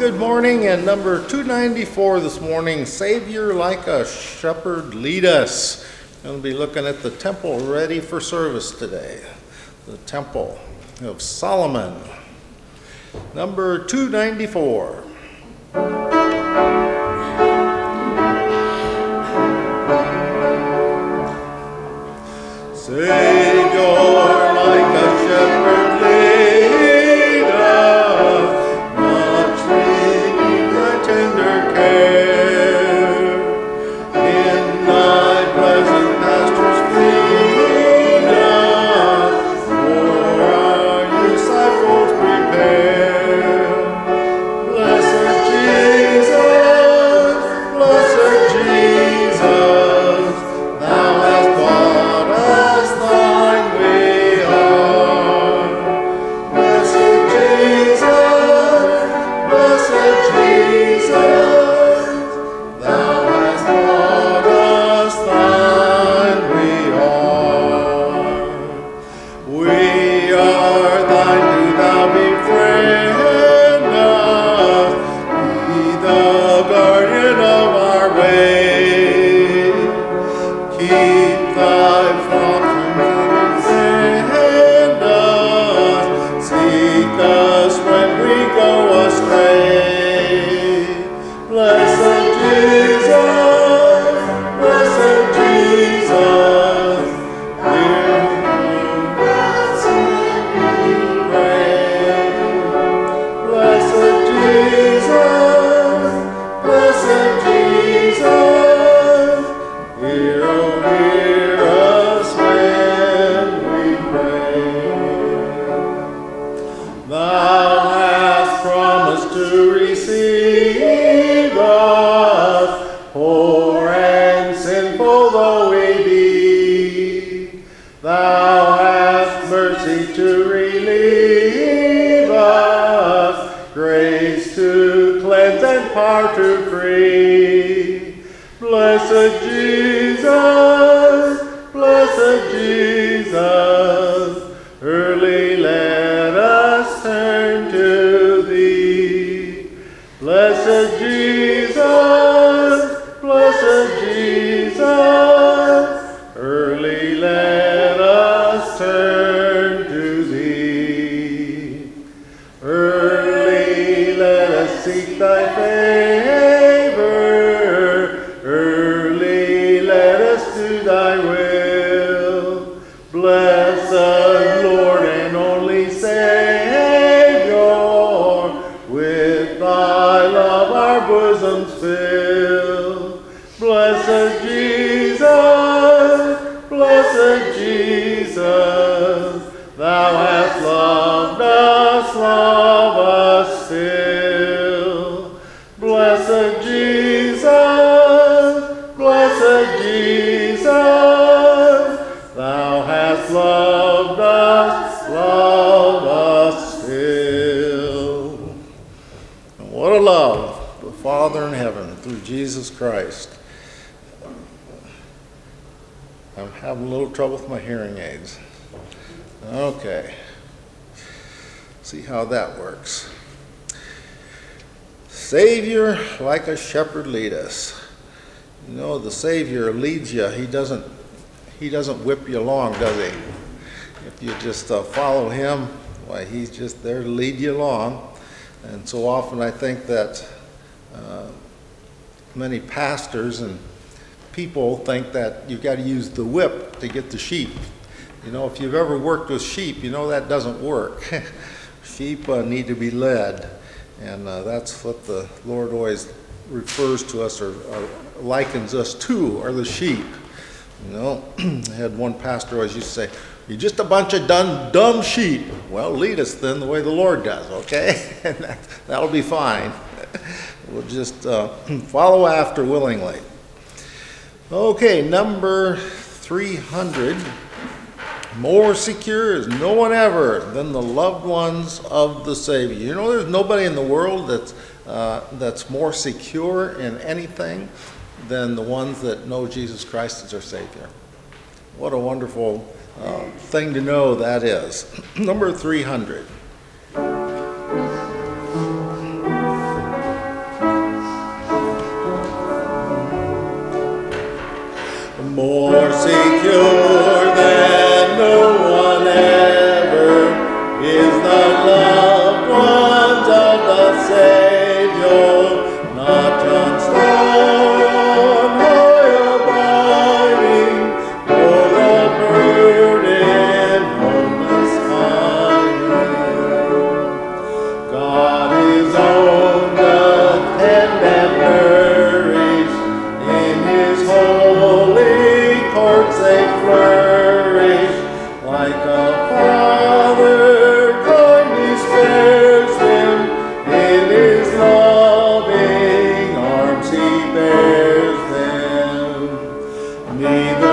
good morning. And number 294 this morning Savior like a shepherd, lead us. We'll be looking at the temple ready for service today. The temple of Solomon. Number 294. Savior, Thou Christ. I'm having a little trouble with my hearing aids. Okay. See how that works. Savior, like a shepherd, lead us. You know, the Savior leads you. He doesn't. He doesn't whip you along, does he? If you just uh, follow him, why, he's just there to lead you along. And so often I think that uh, many pastors and people think that you've got to use the whip to get the sheep. You know, if you've ever worked with sheep, you know that doesn't work. sheep uh, need to be led, and uh, that's what the Lord always refers to us or, or likens us to, are the sheep. You know, I had one pastor always used to say, "You're just a bunch of dumb, dumb sheep." Well, lead us then the way the Lord does, okay? and that, that'll be fine. we'll just uh, follow after willingly. Okay, number 300. More secure is no one ever than the loved ones of the Savior. You know, there's nobody in the world that's, uh, that's more secure in anything than the ones that know Jesus Christ as their Savior. What a wonderful uh, thing to know that is. Number 300. More secure than no one ever is the loved them. Neither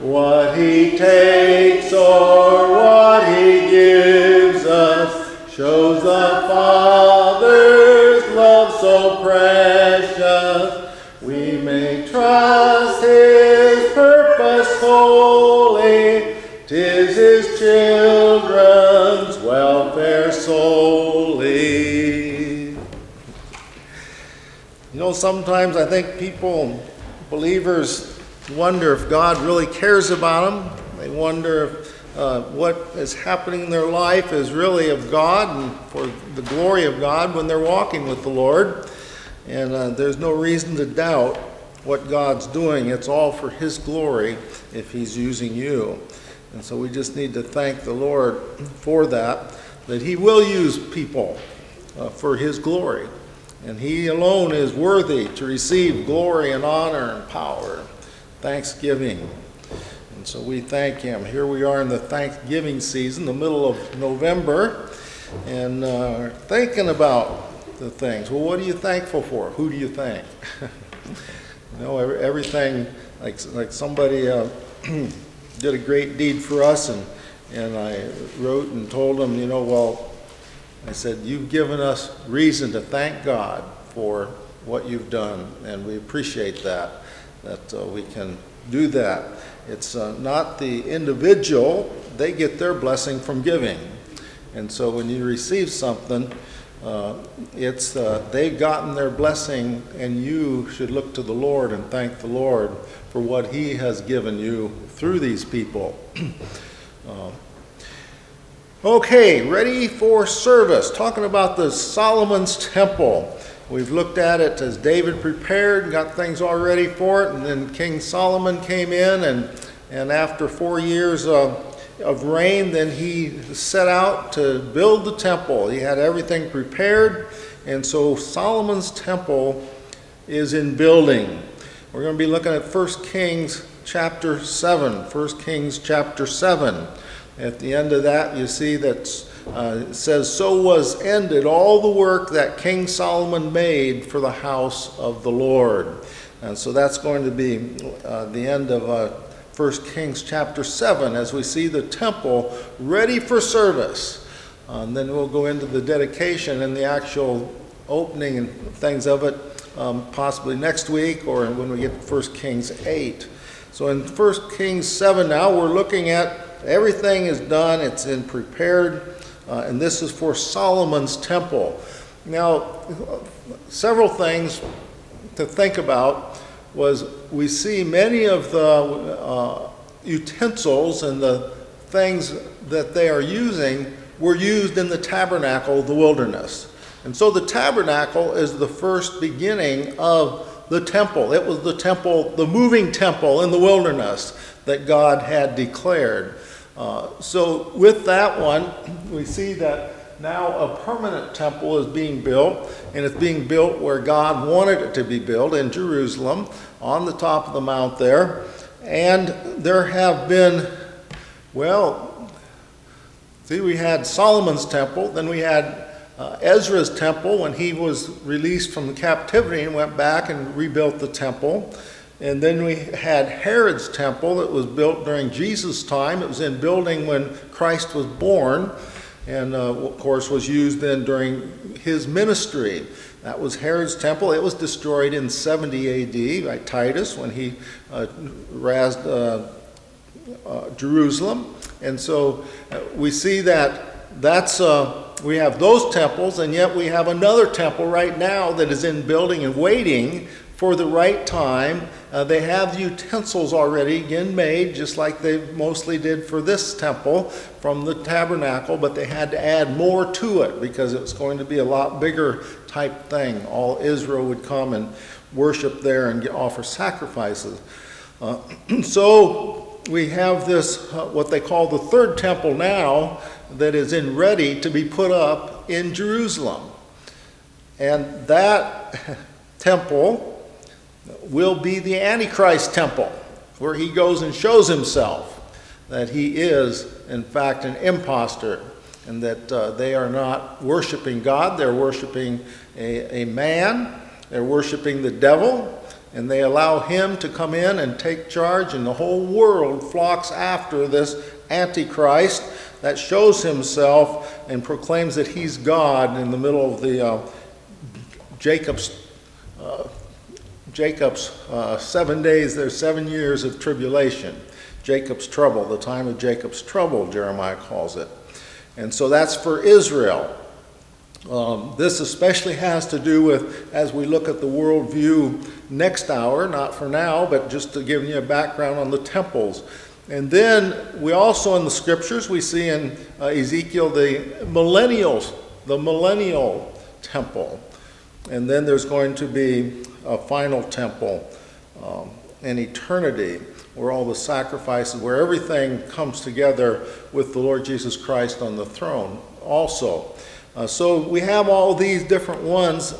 What he takes or what he gives us shows the Father's love so precious. We may trust his purpose wholly, tis his children's welfare solely. You know, sometimes I think people, believers, wonder if God really cares about them. They wonder if uh, what is happening in their life is really of God and for the glory of God when they're walking with the Lord. And uh, there's no reason to doubt what God's doing. It's all for His glory if He's using you. And so we just need to thank the Lord for that, that He will use people uh, for His glory. And He alone is worthy to receive glory and honor and power, thanksgiving. And so we thank Him. Here we are in the Thanksgiving season, the middle of November, and uh, thinking about the things. Well, what are you thankful for? Who do you thank? you know, everything, like, like somebody uh, did a great deed for us, and, and I wrote and told them, you know, well, I said, You've given us reason to thank God for what you've done, and we appreciate that, that uh, we can do that. It's uh, not the individual, they get their blessing from giving. And so when you receive something, uh, it's uh, they've gotten their blessing, and you should look to the Lord and thank the Lord for what He has given you through these people. Uh, Okay, ready for service. Talking about the Solomon's Temple. We've looked at it as David prepared and got things all ready for it, and then King Solomon came in, and, and after four years of, of reign, then he set out to build the temple. He had everything prepared, and so Solomon's Temple is in building. We're going to be looking at 1 Kings chapter 7. 1 Kings chapter 7. At the end of that, you see that uh, says, So was ended all the work that King Solomon made for the house of the Lord. And so that's going to be uh, the end of uh, 1 Kings chapter 7 as we see the temple ready for service. Uh, and then we'll go into the dedication and the actual opening and things of it um, possibly next week or when we get to 1 Kings 8. So in 1 Kings 7 now, we're looking at everything is done, it's in prepared, uh, and this is for Solomon's temple. Now, several things to think about was we see many of the uh, utensils and the things that they are using were used in the tabernacle of the wilderness. And so the tabernacle is the first beginning of the temple. It was the temple, the moving temple in the wilderness that God had declared. Uh, so with that one, we see that now a permanent temple is being built, and it's being built where God wanted it to be built in Jerusalem, on the top of the mount there. And there have been, well, see, we had Solomon's temple, then we had uh, Ezra's temple when he was released from captivity and went back and rebuilt the temple. And then we had Herod's temple that was built during Jesus' time. It was in building when Christ was born, and uh, of course was used then during his ministry. That was Herod's temple. It was destroyed in 70 AD by Titus when he uh, razed uh, uh, Jerusalem. And so uh, we see that that's uh, we have those temples, and yet we have another temple right now that is in building and waiting for the right time. Uh, they have utensils already again made, just like they mostly did for this temple from the tabernacle, but they had to add more to it because it was going to be a lot bigger type thing. All Israel would come and worship there and offer sacrifices. Uh, so we have this, uh, what they call the third temple now, that is in ready to be put up in Jerusalem. And that temple will be the Antichrist temple, where he goes and shows himself that he is, in fact, an impostor and that uh, they are not worshiping God, they're worshiping a, a man, they're worshiping the devil, and they allow him to come in and take charge, and the whole world flocks after this Antichrist that shows himself and proclaims that he's God in the middle of the uh, Jacob's uh, Jacob's uh, seven days, there's seven years of tribulation. Jacob's trouble, the time of Jacob's trouble, Jeremiah calls it. And so that's for Israel. Um, this especially has to do with, as we look at the worldview next hour, not for now, but just to give you a background on the temples. And then we also in the scriptures, we see in uh, Ezekiel the millennial, the millennial temple. And then there's going to be a final temple um, in eternity where all the sacrifices, where everything comes together with the Lord Jesus Christ on the throne also. Uh, so we have all these different ones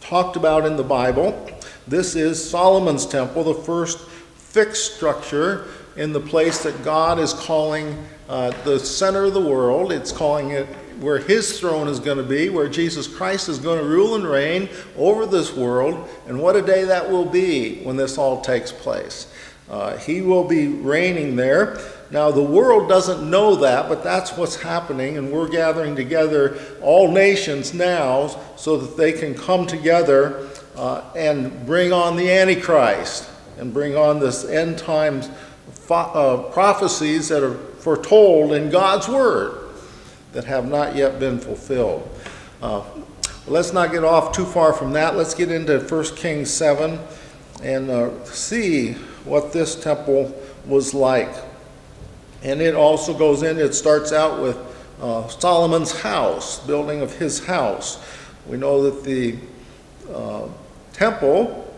talked about in the Bible. This is Solomon's temple, the first fixed structure in the place that God is calling uh, the center of the world. It's calling it where his throne is going to be, where Jesus Christ is going to rule and reign over this world. And what a day that will be when this all takes place. Uh, he will be reigning there. Now, the world doesn't know that, but that's what's happening, and we're gathering together all nations now so that they can come together uh, and bring on the Antichrist and bring on this end times uh, prophecies that are foretold in God's Word that have not yet been fulfilled. Uh, let's not get off too far from that. Let's get into 1 Kings 7 and uh, see what this temple was like. And it also goes in, it starts out with uh, Solomon's house, building of his house. We know that the uh, temple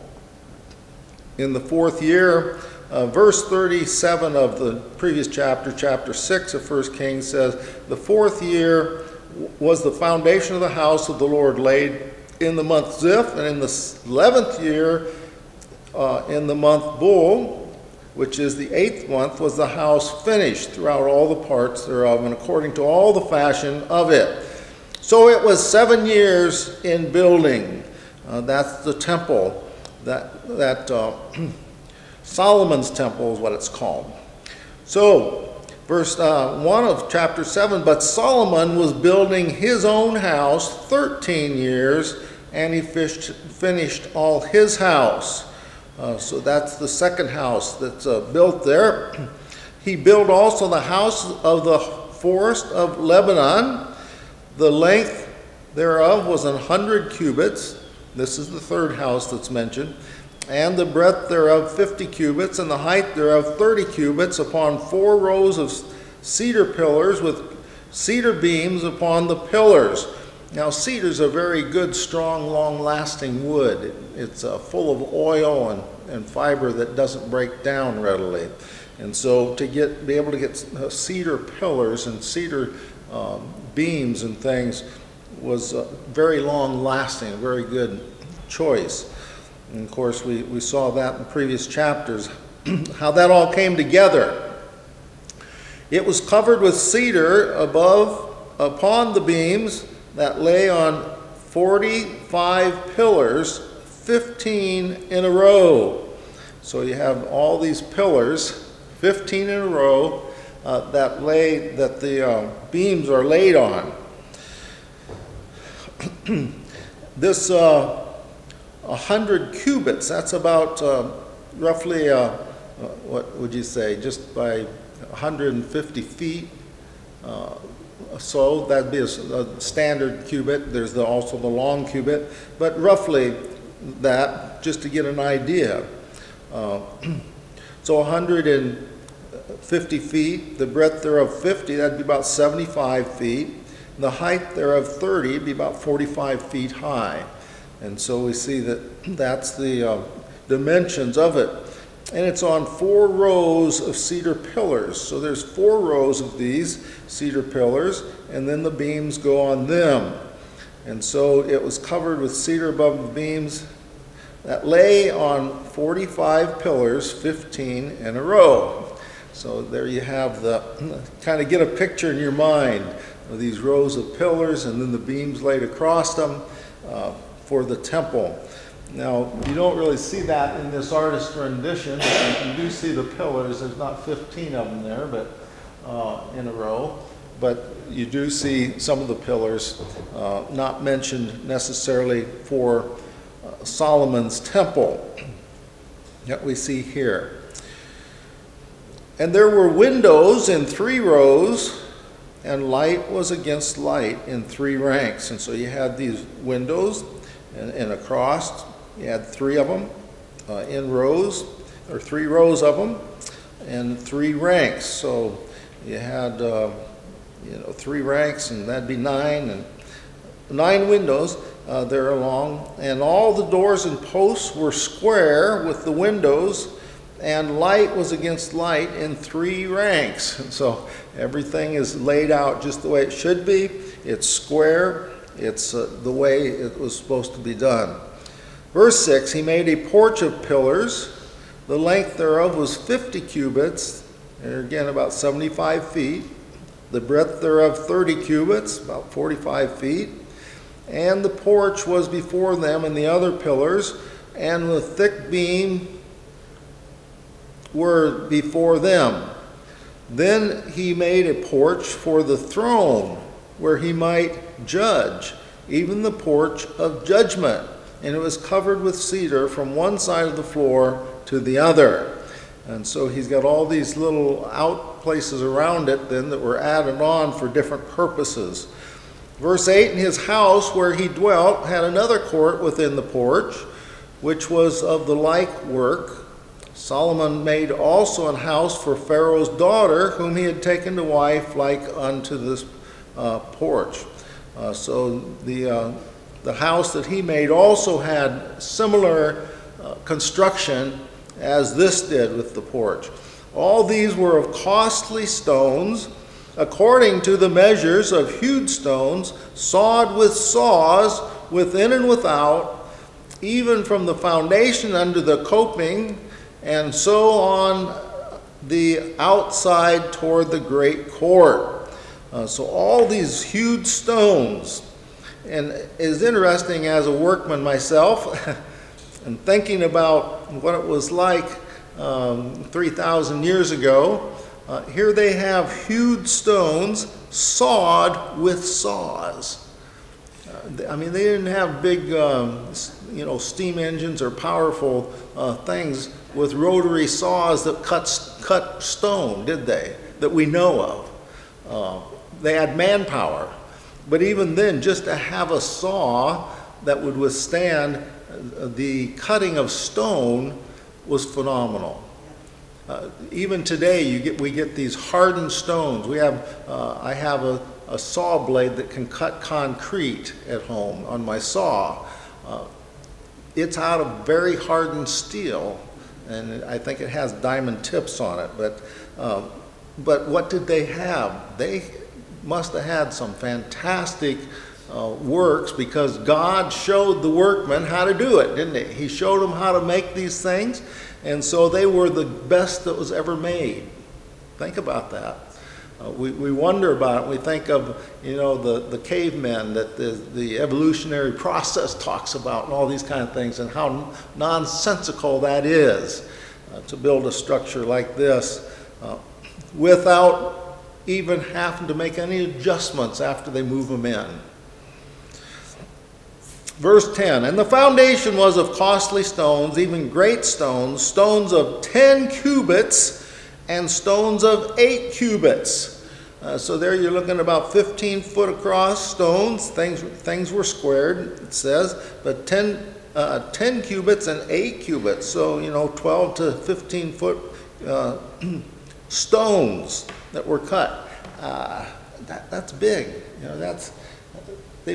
in the fourth year uh, verse 37 of the previous chapter, chapter 6 of 1 Kings, says, The fourth year was the foundation of the house of the Lord laid in the month Ziph, and in the 11th year, uh, in the month Bul, which is the eighth month, was the house finished throughout all the parts thereof, and according to all the fashion of it. So it was seven years in building. Uh, that's the temple that, that uh, Solomon's temple is what it's called. So, verse uh, 1 of chapter 7 But Solomon was building his own house 13 years, and he fished, finished all his house. Uh, so that's the second house that's uh, built there. He built also the house of the forest of Lebanon. The length thereof was an hundred cubits. This is the third house that's mentioned and the breadth thereof fifty cubits, and the height thereof thirty cubits, upon four rows of cedar pillars with cedar beams upon the pillars. Now, cedar is a very good, strong, long lasting wood. It's uh, full of oil and, and fiber that doesn't break down readily. And so, to get, be able to get uh, cedar pillars and cedar um, beams and things was uh, very long lasting, a very good choice. And of course, we, we saw that in previous chapters, how that all came together. It was covered with cedar above, upon the beams that lay on 45 pillars, 15 in a row. So you have all these pillars, 15 in a row, uh, that lay, that the uh, beams are laid on. this uh, 100 cubits, that's about uh, roughly, uh, uh, what would you say, just by 150 feet. Uh, so that'd be a, a, standard cubit. There's the, also the long cubit, but roughly that, just to get an idea. Uh, so 150 feet, the breadth thereof 50, that'd be about 75 feet. The height thereof 30, be about 45 feet high. And so we see that that's the uh, dimensions of it. And it's on four rows of cedar pillars. So there's four rows of these cedar pillars, and then the beams go on them. And so it was covered with cedar above the beams that lay on 45 pillars, 15 in a row. So there you have the, kind of get a picture in your mind of these rows of pillars and then the beams laid across them uh, for the temple. Now, you don't really see that in this artist rendition. You do see the pillars. There's not 15 of them there, but uh, in a row. But you do see some of the pillars uh, not mentioned necessarily for uh, Solomon's temple that we see here. And there were windows in three rows, and light was against light in three ranks. And so you had these windows and, and across you had three of them uh, in rows, or three rows of them, and three ranks. So you had, uh, you know, three ranks, and that'd be nine, and nine windows uh, there along. And all the doors and posts were square with the windows, and light was against light in three ranks. And so everything is laid out just the way it should be. It's square. It's uh, the way it was supposed to be done. Verse 6 He made a porch of pillars. The length thereof was 50 cubits, and again about 75 feet. The breadth thereof 30 cubits, about 45 feet. And the porch was before them, and the other pillars, and the thick beam were before them. Then he made a porch for the throne, where he might judge, even the porch of judgment and it was covered with cedar from one side of the floor to the other. And so he's got all these little out places around it then that were added on for different purposes. Verse 8 And his house where he dwelt had another court within the porch, which was of the like work. Solomon made also an house for Pharaoh's daughter, whom he had taken to wife, like unto this uh, porch. Uh, so the uh, the house that he made also had similar uh, construction as this did with the porch. All these were of costly stones, according to the measures of hewed stones, sawed with saws within and without, even from the foundation under the coping, and so on the outside toward the great court. Uh, so all these huge stones and is interesting as a workman myself, and thinking about what it was like um, 3,000 years ago, uh, here they have hewed stones sawed with saws. Uh, I mean, they didn't have big, um, you know, steam engines or powerful uh, things with rotary saws that cut, cut stone, did they? That we know of. They had manpower. But even then, just to have a saw that would withstand the cutting of stone was phenomenal. Uh, even today, you get, we get these hardened stones. We have, uh, I have a, a, saw blade that can cut concrete at home on my saw. Uh, it's out of very hardened steel, and I think it has diamond tips on it. But, uh, but what did they have? They must have had some fantastic uh, works because God showed the workmen how to do it, didn't he? He showed them how to make these things, And so they were the best that was ever made. Think about that. Uh, we, we wonder about it. We think of, you know, the, the cavemen that the, the evolutionary process talks about and all these kind of things and how nonsensical that is uh, to build a structure like this uh, without even having to make any adjustments after they move them in. Verse 10 And the foundation was of costly stones, even great stones, stones of 10 cubits and stones of 8 cubits. Uh, so there you're looking about 15 foot across stones. Things, things were squared, it says, but 10, uh, 10 cubits and 8 cubits. So, you know, 12 to 15 foot uh, stones that were cut. Uh, that, that's big. You know, that's, they,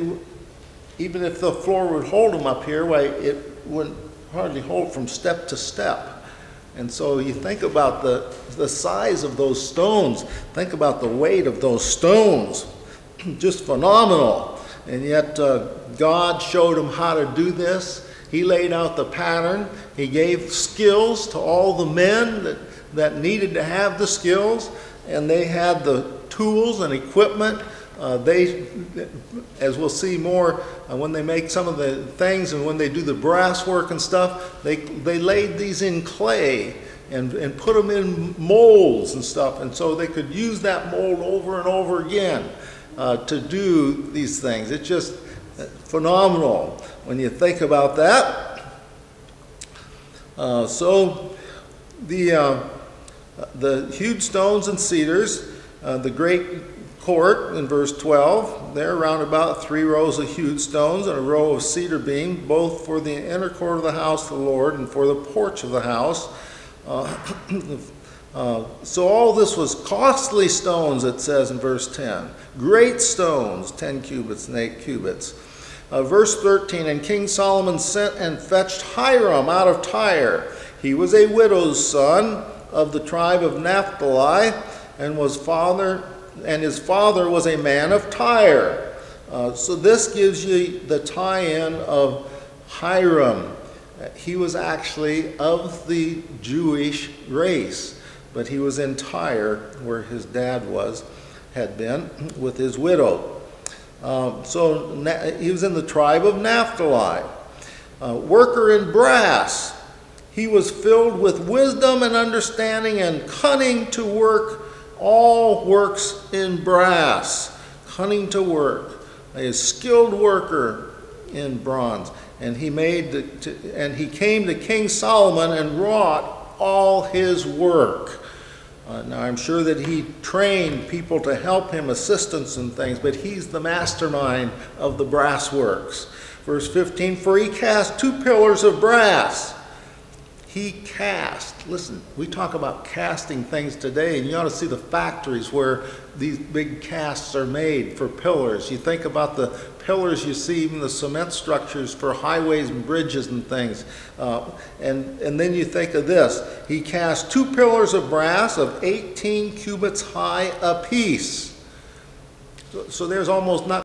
even if the floor would hold them up here, why, it wouldn't hardly hold from step to step. And so you think about the, the size of those stones, think about the weight of those stones, just phenomenal. And yet uh, God showed them how to do this. He laid out the pattern. He gave skills to all the men that, that needed to have the skills, and they had the tools and equipment uh, they, as we'll see more, uh, when they make some of the things and when they do the brass work and stuff, they, they laid these in clay and, and put them in molds and stuff. And so they could use that mold over and over again uh, to do these things. It's just phenomenal when you think about that. Uh, so the, uh, the huge stones and cedars, uh, the great court in verse 12. There, round about three rows of hewed stones and a row of cedar beam, both for the inner court of the house of the Lord and for the porch of the house. Uh, uh, so all this was costly stones, it says in verse 10. Great stones, 10 cubits and 8 cubits. Uh, verse 13, and King Solomon sent and fetched Hiram out of Tyre. He was a widow's son of the tribe of Naphtali and was father and his father was a man of Tyre. Uh, so this gives you the tie-in of Hiram. He was actually of the Jewish race, but he was in Tyre, where his dad was, had been, with his widow. Um, so he was in the tribe of Naphtali. Uh, worker in brass. He was filled with wisdom and understanding and cunning to work all works in brass, cunning to work, a skilled worker in bronze. And he made the, to, and he came to King Solomon and wrought all his work. Uh, now I'm sure that he trained people to help him, assistants and things, but he's the mastermind of the brass works. Verse 15, for he cast two pillars of brass he cast. Listen, we talk about casting things today, and you ought to see the factories where these big casts are made for pillars. You think about the pillars you see, even the cement structures for highways and bridges and things. Uh, and, and then you think of this. He cast two pillars of brass of 18 cubits high apiece. So, so there's almost not